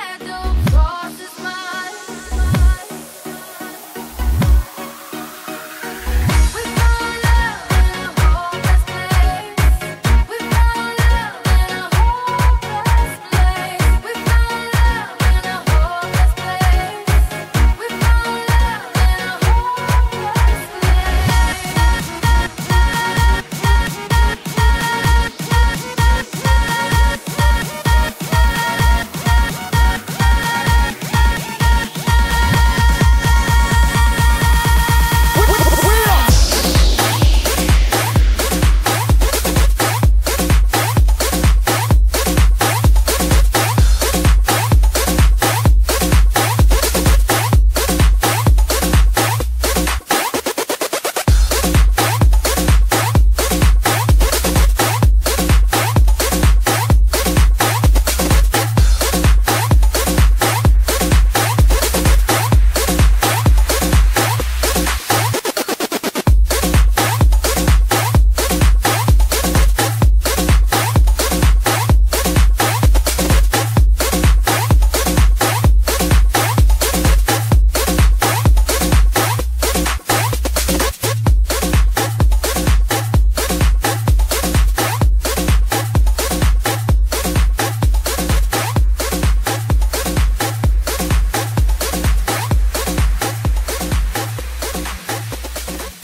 shadow crosses mine.